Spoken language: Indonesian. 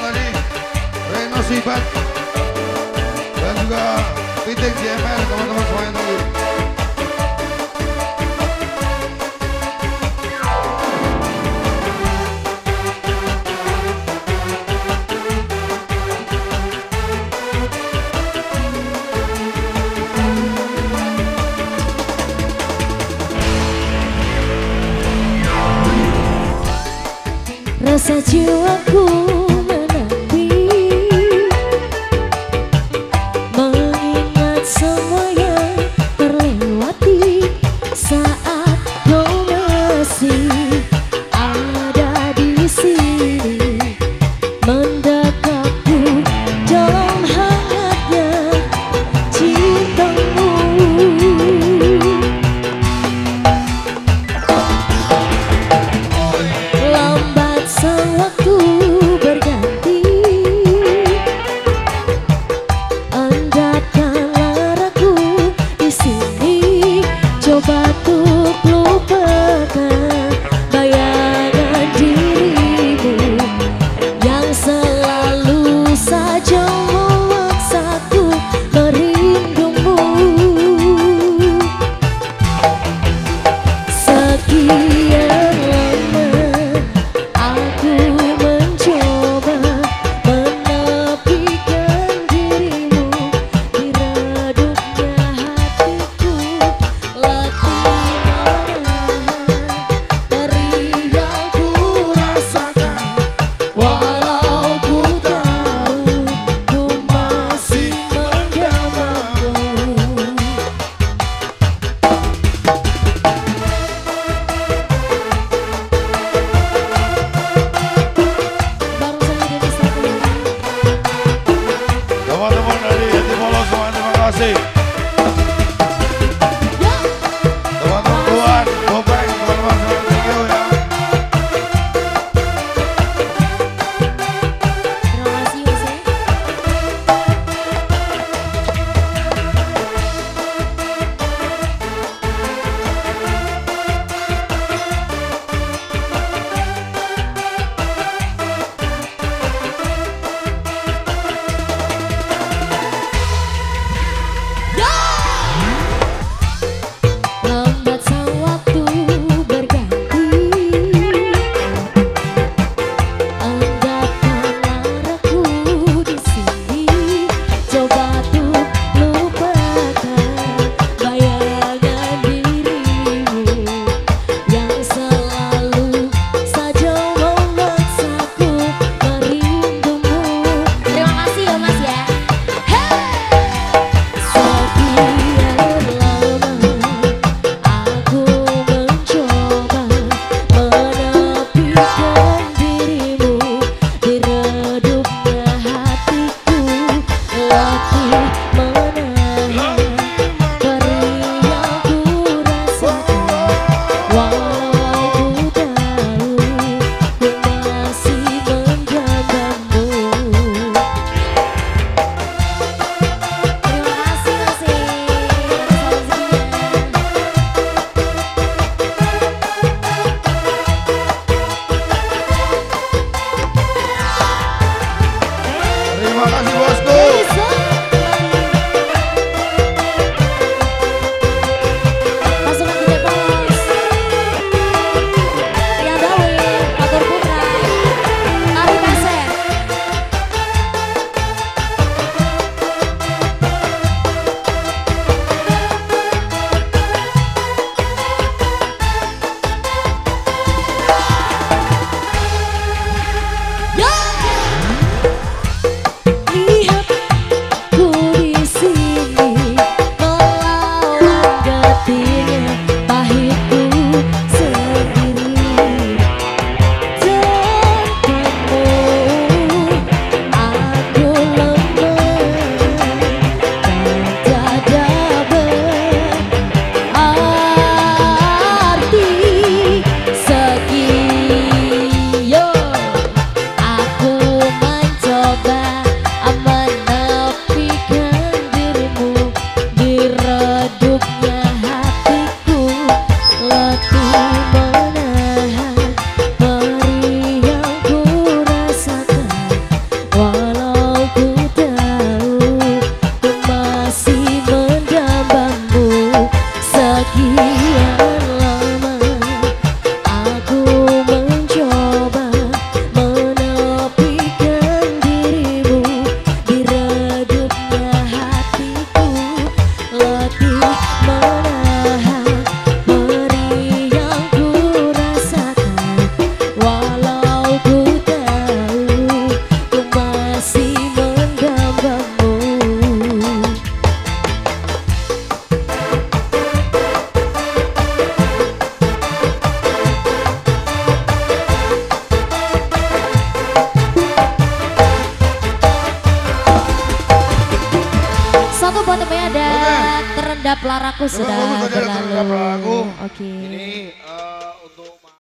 Wadi Reno Sibat dan juga Piting JMR teman-teman semuanya tadi. Rasa jiwaku so Bye. say. Oke. terendap laraku sudah berlalu. Oke. Ini eh, untuk